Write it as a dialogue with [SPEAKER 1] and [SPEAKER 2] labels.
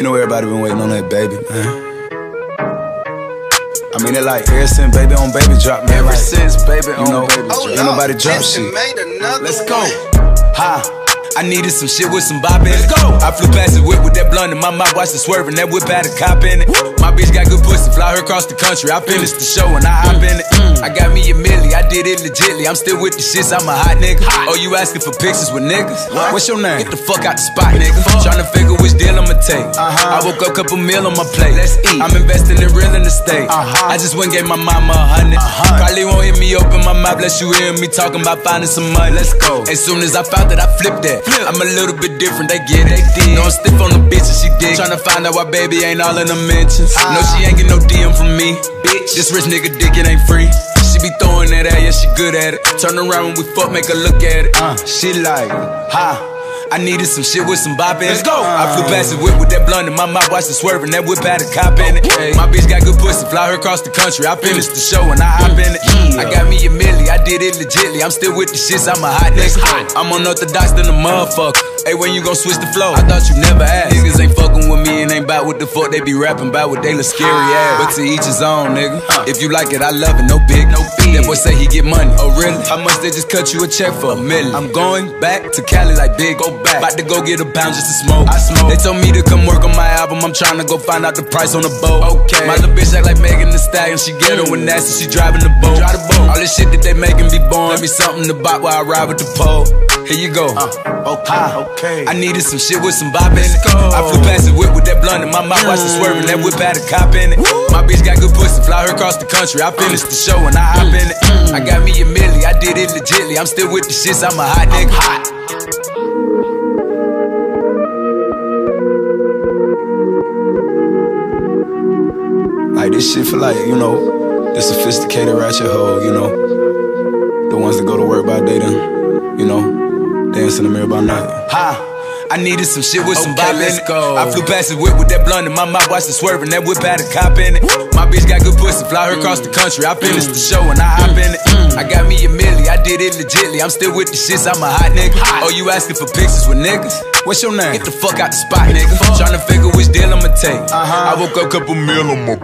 [SPEAKER 1] You know everybody been waiting on that baby, man. I mean, it like ever since baby on baby drop, man.
[SPEAKER 2] Ever
[SPEAKER 1] like,
[SPEAKER 2] since baby
[SPEAKER 1] you know,
[SPEAKER 2] on baby
[SPEAKER 1] ain't nobody drop shit. Let's go.
[SPEAKER 2] one.
[SPEAKER 1] I needed some shit with some bop in it. go. I flew past the whip with that blunt in my mouth, watched it swerving. That whip had a cop in it. My bitch got good pussy, fly her across the country. I finished the show and I hop in it. Mm. I got me a milli, I did it legitly. I'm still with the shits, I'm a hot nigga. Oh, you asking for pictures with niggas? What? What's your name? Get the fuck out the spot, nigga. Tryna figure which deal I'ma take. Uh-huh. I woke up, couple meal on my plate. Let's eat. I'm investing in real estate. Uh-huh. I just went and gave my mama a 100 uh-huh. Probably won't hear me open my mouth, let you hear me talking about finding some money. Let's go. As soon as I found that, I flipped that. I'm a little bit different, they get it. No, I'm stiff on the bitch and she dig. Tryna find out why baby ain't all in the mentions. No, she ain't get no DM from me. Bitch, this rich nigga dick, it ain't free. She be throwing that at, yeah, she good at it. Turn around when we fuck, make her look at it. Uh, she like, ha. I needed some shit with some bop in it. Let's go. I flew past the whip with that blunt in my mouth, watched it swerving. That whip had a cop in it. My bitch got good pussy, fly her across the country. I finished the show and I hop in it. I got me a milli, I did it legitly. I'm still with the shits, I'm a hot nigga. I'm unorthodox than a motherfucker. Hey, when you gon' switch the flow? I thought you never asked. Niggas ain't fucking with me and ain't what the fuck they be rapping about what they look scary ass. But to each his own, nigga. If you like it, I love it, no big, no big. That boy say he get money. Oh, really? How much they just cut you a check for? A million. I'm going back to Cali like big, go back. About to go get a pound just to smoke. I smoke. They told me to come work on my album. I'm trying to go find out the price on the boat. Okay. My little bitch act like Megan Thee Stallion. She ghetto and nasty. She driving the boat. Drive the boat. All this shit that they making be born. Let me something to bop while I ride with the pole. Here you go.
[SPEAKER 2] Okay, ah, okay.
[SPEAKER 1] I needed some shit with some bop in it. I flew past the whip with that blunt in my mouth, watched it swerving. That whip had a cop in it. My bitch got good pussy, fly her across the country. I finished the show and I hop in it. I got me a milli, I did it legitly. I'm still with the shits, I'm a hot nigga. hot. Like this shit for like, you know, the sophisticated ratchet hoe, you know. The ones that go to work by day then, you know, dance in the mirror by night. Ha! I needed some shit with some bop in
[SPEAKER 2] let's go.
[SPEAKER 1] I flew past the whip with that blunt in my mouth, watched it swerving. That whip had a cop in it. My bitch got good pussy, fly her across the country. I finished mm. the show and I hop in it. Mm. I got me a milli, I did it legitly. I'm still with the shits, I'm a hot nigga. Oh, you asking for pictures with niggas? What's your name? Get the fuck out the spot, nigga. Trying to figure which deal I'ma take. Uh-huh. I woke up, couple meal on my